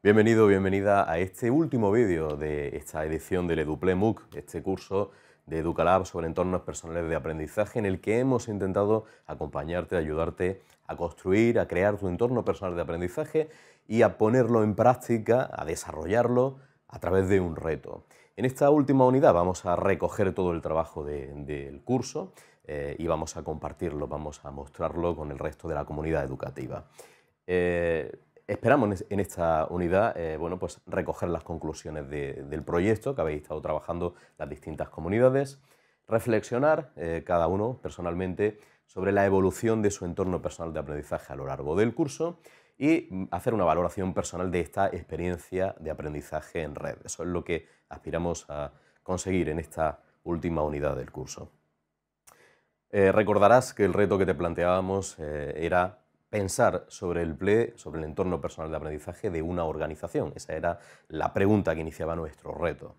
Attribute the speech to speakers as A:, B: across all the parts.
A: Bienvenido, bienvenida a este último vídeo de esta edición del EduPlay MOOC, este curso de Educalab sobre entornos personales de aprendizaje en el que hemos intentado acompañarte, ayudarte a construir, a crear tu entorno personal de aprendizaje y a ponerlo en práctica, a desarrollarlo a través de un reto. En esta última unidad vamos a recoger todo el trabajo del curso eh, y vamos a compartirlo, vamos a mostrarlo con el resto de la comunidad educativa. Eh, Esperamos en esta unidad eh, bueno, pues recoger las conclusiones del proyecto que habéis estado trabajando las distintas comunidades, reflexionar eh, cada uno personalmente sobre la evolución de su entorno personal de aprendizaje a lo largo del curso y mm, hacer una valoración personal de esta experiencia de aprendizaje en red. Eso es lo que aspiramos a conseguir en esta última unidad del curso. Eh, recordarás que el reto que te planteábamos era pensar sobre el PLE, sobre el entorno personal de aprendizaje de una organización. Esa era la pregunta que iniciaba nuestro reto.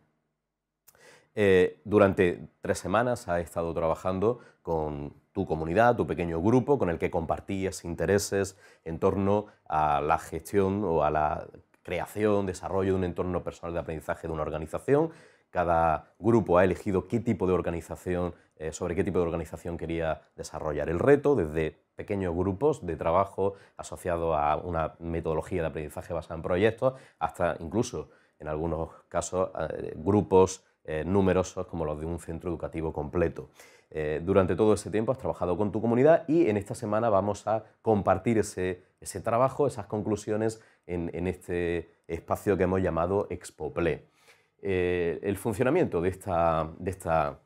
A: Eh, durante tres semanas ha estado trabajando con tu comunidad, tu pequeño grupo, con el que compartías intereses en torno a la gestión o a la creación, desarrollo de un entorno personal de aprendizaje de una organización. Cada grupo ha elegido qué tipo de organización, eh, sobre qué tipo de organización quería desarrollar el reto, desde pequeños grupos de trabajo asociados a una metodología de aprendizaje basada en proyectos, hasta incluso en algunos casos eh, grupos eh, numerosos como los de un centro educativo completo. Eh, durante todo ese tiempo has trabajado con tu comunidad y en esta semana vamos a compartir ese, trabajo, esas conclusiones en, este espacio que hemos llamado ExpoPle. el funcionamiento de esta, de esta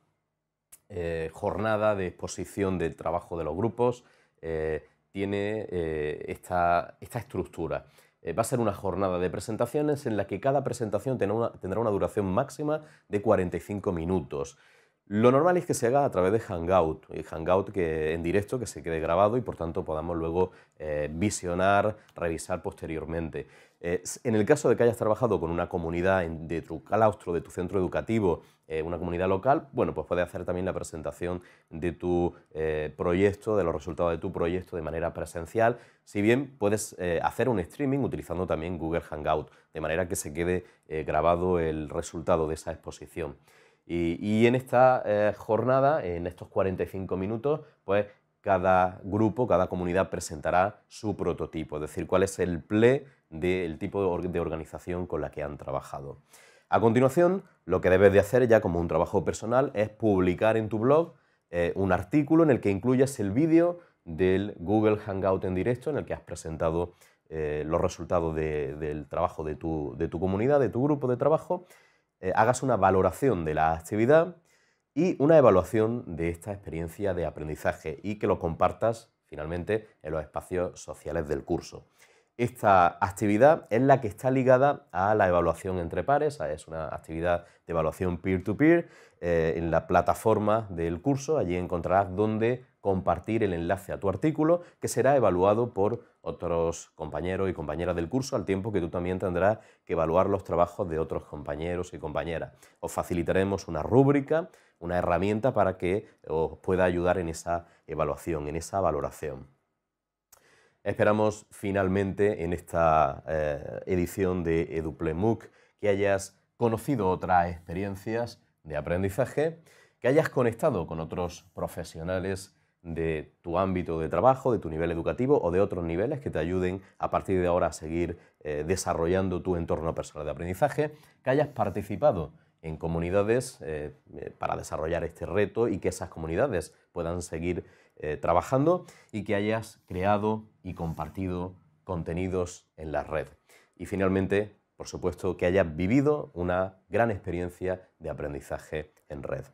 A: jornada de exposición del trabajo de los grupos eh, tiene eh, esta, estructura. Eh, va a ser una jornada de presentaciones en la que cada presentación tendrá una, duración máxima de 45 minutos. Lo normal es que se haga a través de Hangout, Hangout que, en directo, que se quede grabado y por tanto podamos luego visionar, revisar posteriormente. En el caso de que hayas trabajado con una comunidad de tu claustro, de tu centro educativo, eh, una comunidad local, bueno, pues puedes hacer también la presentación de tu eh, proyecto, de los resultados de tu proyecto de manera presencial, si bien puedes eh, hacer un streaming utilizando también Google Hangout, de manera que se quede grabado el resultado de esa exposición. Y, y en esta jornada, en estos 45 minutos, pues cada grupo, cada comunidad presentará su prototipo, es decir, cuál es el ple del tipo de organización con la que han trabajado. A continuación, lo que debes de hacer ya como un trabajo personal es publicar en tu blog eh, un artículo en el que incluyas el vídeo del Google Hangout en directo en el que has presentado eh, los resultados del trabajo de tu, comunidad, de tu grupo de trabajo, eh, hagas una valoración de la actividad y una evaluación de esta experiencia de aprendizaje y que lo compartas finalmente en los espacios sociales del curso. Esta actividad es la que está ligada a la evaluación entre pares, es una actividad de evaluación peer-to-peer. Eh, en la plataforma del curso, allí encontrarás dónde compartir el enlace a tu artículo, que será evaluado por otros compañeros y compañeras del curso, al tiempo que tú también tendrás que evaluar los trabajos de otros compañeros y compañeras. Os facilitaremos una rúbrica, una herramienta para que os pueda ayudar en esa evaluación, en esa valoración. Esperamos finalmente en esta eh, edición de EduPleMOOC que hayas conocido otras experiencias de aprendizaje, que hayas conectado con otros profesionales de tu ámbito de trabajo, de tu nivel educativo o de otros niveles que te ayuden a partir de ahora a seguir eh, desarrollando tu entorno personal de aprendizaje, que hayas participado en comunidades eh, para desarrollar este reto y que esas comunidades puedan seguir eh, trabajando y que hayas creado y compartido contenidos en la red. Y finalmente, por supuesto, que hayas vivido una gran experiencia de aprendizaje en red.